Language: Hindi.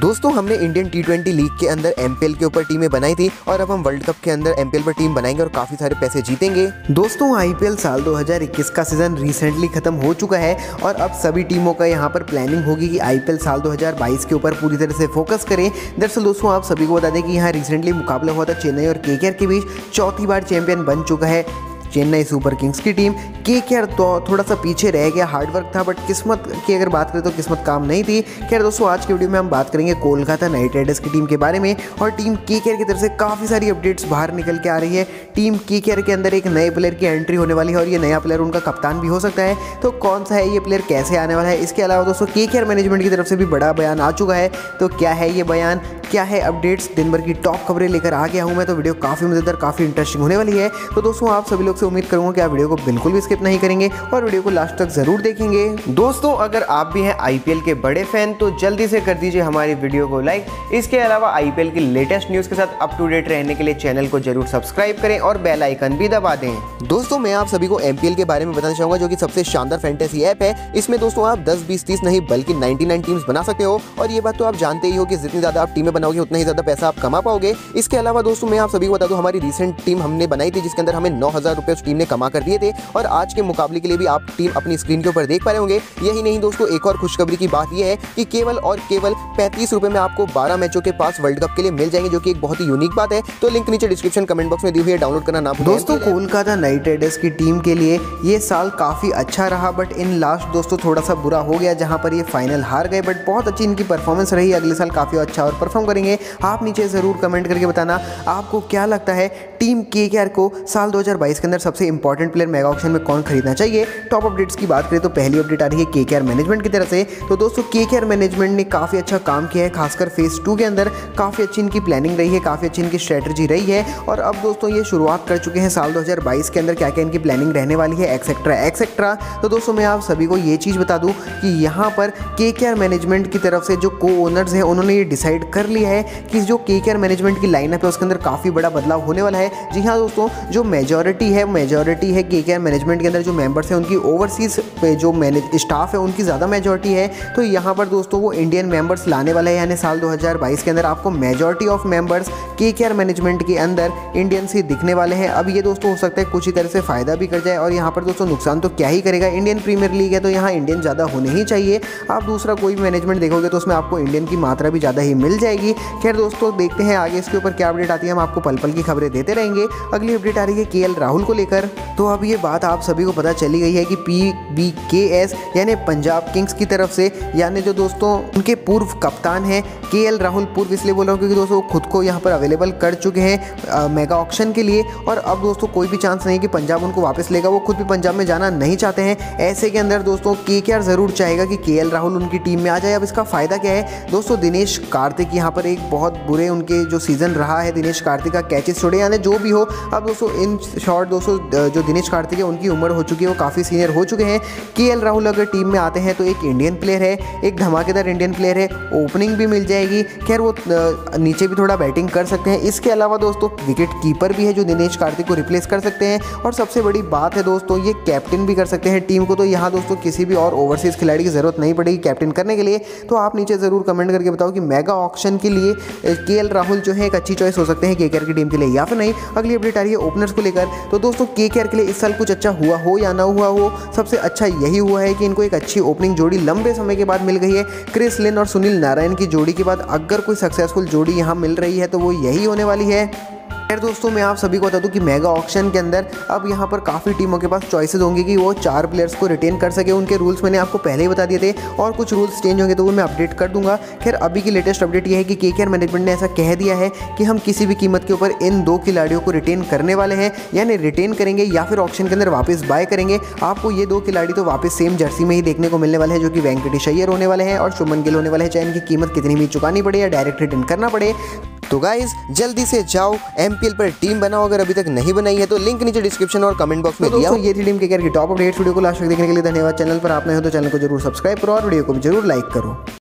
दोस्तों, हमने इंडियन टी ट्वेंटी लीग के अंदर एमपीएल के ऊपर टीमें बनाई थी और अब हम वर्ल्ड कप के अंदर एमपीएल पर टीम बनाएँगे और काफ़ी सारे पैसे जीतेंगे। दोस्तों आईपीएल साल 2021 का सीज़न रिसेंटली खत्म हो चुका है और अब सभी टीमों का यहाँ पर प्लानिंग होगी कि आईपीएल साल 2022 के ऊपर पूरी तरह से फोकस करें। दरअसल दोस्तों, आप सभी को बता दें कि यहाँ रिसेंटली मुकाबला हुआ था चेन्नई और केकेआर के बीच। चौथी बार चैंपियन बन चुका है। चेन्नई सुपर किंग्स की टीम। के केयर तो थोड़ा सा पीछे रह गया हार्डवर्क था बट किस्मत की अगर बात करें तो किस्मत काम नहीं थी। खैर दोस्तों, आज की वीडियो में हम बात करेंगे कोलकाता नाइट राइडर्स की टीम के बारे में, और टीम के केयर की तरफ़ से काफ़ी सारी अपडेट्स बाहर निकल के आ रही है। टीम के केयर के अंदर एक नए प्लेयर की एंट्री होने वाली है, और ये नया प्लेयर उनका कप्तान भी हो सकता है। तो कौन सा है ये प्लेयर कैसे आने वाला है? इसके अलावा दोस्तों के केयर मैनेजमेंट की तरफ़ से भी बड़ा बयान आ चुका है। तो क्या है ये बयान? क्या है अपडेट्स दिन भर की टॉप खबरें लेकर आ गया हूँ मैं तो वीडियो काफ़ी मज़ेदार, काफ़ी इंटरेस्टिंग होने वाली है। तो दोस्तों, आप सभी लोग से उम्मीद करूँगा कि आप वीडियो को बिल्कुल भी स्किप नहीं करेंगे और वीडियो को लास्ट तक ज़रूर देखेंगे। दोस्तों, अगर आप भी हैं आईपीएल के बड़े फ़ैन तो जल्दी से कर दीजिए हमारी वीडियो को लाइक। इसके अलावा आईपीएल की लेटेस्ट न्यूज़ के साथ अप टू डेट रहने के लिए चैनल को ज़रूर सब्सक्राइब करें और बेल आइकन भी दबा दें। दोस्तों, मैं आप सभी को एमपीएल के बारे में बताना चाहूँगा, जो कि सबसे शानदार फैंटेसी ऐप है। इसमें दोस्तों, आप दस, बीस, तीस नहीं, बल्कि 99 टीम्स बना सकते हो। और ये बात तो आप जानते ही हो कि जितनी ज़्यादा आप टीमें बनाओगे, उतना ही ज़्यादा पैसा आप कमा पाओगे। इसके अलावा दोस्तों, मैं आप सभी को बता दूँ, हमारी रिसेंट टीम हमने बनाई थी, जिसके अंदर हमें नौ हज़ार रुपए उस टीम ने कमा कर दिए थे और आज के मुकाबले के लिए भी आप टीम अपनी स्क्रीन के ऊपर देख पा रहे होंगे। यही नहीं दोस्तों, एक और खुशखबरी की बात यह है कि केवल और केवल पैंतीस रुपए में आपको बारह मैचों के पास वर्ल्ड कप के लिए मिल जाएँगे, जो कि एक बहुत ही यूनिक बात है। तो लिंक नीचे डिस्क्रिप्शन कमेंट बॉक्स में दी हुई है डाउनलोड करना ना दोस्तों, कोलकाता नाइट राइडर्स की टीम के लिए ये साल काफ़ी अच्छा रहा बट इन लास्ट दोस्तों थोड़ा सा बुरा हो गया, जहाँ पर ये फाइनल हार गए बट बहुत अच्छी इनकी परफॉर्मेंस रही। अगले साल काफ़ी अच्छा और परफॉर्म करेंगे। आप नीचे ज़रूर कमेंट करके बताना, आपको क्या लगता है टीम के को साल 2022 के अंदर सबसे इंपॉर्टेंट प्लेयर मेगा ऑप्शन में कौन खरीदना चाहिए? टॉप अपडेट्स की बात करें तो पहली अपडेट आ रही है के मैनेजमेंट की तरफ़ से। तो दोस्तों के मैनेजमेंट ने काफ़ी अच्छा काम किया है, खासकर फ़ेज़ टू के अंदर। काफ़ी अच्छी इनकी प्लानिंग रही है, काफ़ी अच्छी इनकी स्ट्रेटजी रही है। और अब दोस्तों, ये शुरुआत कर चुके हैं साल 2022 के अंदर क्या क्या इनकी प्लानिंग रहने वाली है एक्सेट्रा एक्सेट्रा तो दोस्तों, मैं आप सभी को ये चीज़ बता दूँ कि यहाँ पर के मैनेजमेंट की तरफ़ से जो को ओनर्स हैं, उन्होंने ये डिसाइड कर लिया है कि जो के मैनेजमेंट की लाइनअप है, उसके अंदर काफ़ी बड़ा बदलाव होने वाला है। जी हाँ दोस्तों, जो मेजोरिटी है मेजोरिटी है के मैनेजमेंट के अंदर जो मेंबर्स हैं, उनकी ओवरसीज जो मैनेज स्टाफ है, उनकी ज़्यादा मेजोरिटी है। तो यहाँ पर दोस्तों वो इंडियन मेंबर्स लाने वाले हैं, यानी साल 2022 के अंदर आपको मेजोरिटी ऑफ़ मेंबर्स के केयर मैनेजमेंट के अंदर इंडियंस ही दिखने वाले हैं। अब ये दोस्तों हो सकता है कुछ ही तरह से फ़ायदा भी कर जाए और यहाँ पर दोस्तों नुकसान तो क्या ही करेगा। इंडियन प्रीमियर लीग है तो यहाँ इंडियन ज़्यादा होने ही चाहिए। आप दूसरा कोई भी मैनेजमेंट देखोगे तो उसमें आपको इंडियन की मात्रा भी ज़्यादा ही मिल जाएगी। खैर दोस्तों, देखते हैं आगे इसके ऊपर क्या अपडेट आती है। हम आपको पल पल की खबरें देते रहेंगे। अगली अपडेट आ रही है के राहुल को लेकर। तो अब ये बात आप सभी को पता चली गई है कि पी, बी, के, एस, यानी पंजाब किंग्स की तरफ़ से, यानी जो दोस्तों उनके पूर्व कप्तान हैं, के एल राहुल पूर्व इसलिए बोल रहा हूँ क्योंकि दोस्तों खुद को यहाँ पर अवेलेबल कर चुके हैं मेगा ऑप्शन के लिए। और अब दोस्तों कोई भी चांस नहीं कि पंजाब उनको वापस लेगा, वो खुद भी पंजाब में जाना नहीं चाहते हैं। ऐसे के अंदर दोस्तों के के ज़रूर चाहेगा कि के एल राहुल उनकी टीम में आ जाए। अब इसका फ़ायदा क्या है? दोस्तों दिनेश कार्तिक यहाँ पर एक बहुत बुरे उनके जो सीज़न रहा है, दिनेश कार्तिक का कैचेस छोड़े यानी जो भी हो, अब दोस्तों इन शॉर्ट दोस्तों जो दिनेश कार्तिक है उनकी उम्र हो चुकी है, वो काफ़ी सीनियर हो चुके हैं। के राहुल अगर टीम में आते हैं तो एक इंडियन प्लेयर है, एक धमाकेदार इंडियन प्लेयर है ओपनिंग भी मिल जाएगी। खैर, वो नीचे भी थोड़ा बैटिंग कर सकते हैं। इसके अलावा दोस्तों विकेट कीपर भी है जो दिनेश कार्तिक को रिप्लेस कर सकते हैं। और सबसे बड़ी बात है दोस्तों, ये कैप्टन भी कर सकते हैं टीम को। तो यहाँ दोस्तों, किसी भी और ओवरसीज़ खिलाड़ी की ज़रूरत नहीं पड़ेगी कैप्टन करने के लिए। तो आप नीचे ज़रूर कमेंट करके बताओ कि मेगा ऑप्शन के लिए के राहुल जो है एक अच्छी चॉइस हो सकते हैं के की टीम के लिए, या फिर नहीं। अगली अपडेट आ रही है ओपनर्स को लेकर। तो दोस्तों के केयर के लिए इस साल कुछ अच्छा हुआ हो या ना हुआ हो, सबसे अच्छा यही हुआ है कि इनको एक अच्छी ओपनिंग जोड़ी लंबे समय के बाद मिल गई है। क्रिस लिन और सुनील नारायण की जोड़ी के बाद अगर कोई सक्सेसफुल जोड़ी यहाँ मिल रही है तो वो यही होने वाली है। खैर दोस्तों, मैं आप सभी को बता दूँ कि मेगा ऑक्शन के अंदर अब यहाँ पर काफ़ी टीमों के पास चॉइसेस होंगी कि वो चार प्लेयर्स को रिटेन कर सके। उनके रूल्स मैंने आपको पहले ही बता दिए थे और कुछ रूल्स चेंज होंगे तो वो मैं अपडेट कर दूँगा। खैर, अभी की लेटेस्ट अपडेट ये है कि के मैनेजमेंट ने ऐसा कह दिया है कि हम किसी भी कीमत के ऊपर इन दो खिलाड़ियों को रिटेन करने वाले हैं, यानी रिटेन करेंगे या फिर ऑप्शन के अंदर वापस बाय करेंगे। आपको ये दो खिलाड़ी तो वापस सेम जर्सी में ही देखने को मिलने वाले हैं, जो कि वेंकटेश अय्यर होने वाले हैं और शुभन गिल होने वाले हैं। चाहे इनकी कीमत कितनी भी चुकानी पड़े या डायरेक्ट रिटर्न करना पड़े तो गाइज़ जल्दी से जाओ एमपीएल पर टीम बनाओ अगर अभी तक नहीं बनाई है तो लिंक नीचे डिस्क्रिप्शन और कमेंट बॉक्स में दिया। ये थी टीम के की टॉप अपडेट वीडियो को लास्ट तक देखने के लिए धन्यवाद। चैनल पर आपने हो तो चैनल को ज़रूर सब्सक्राइब करो और वीडियो को भी ज़रूर लाइक करो।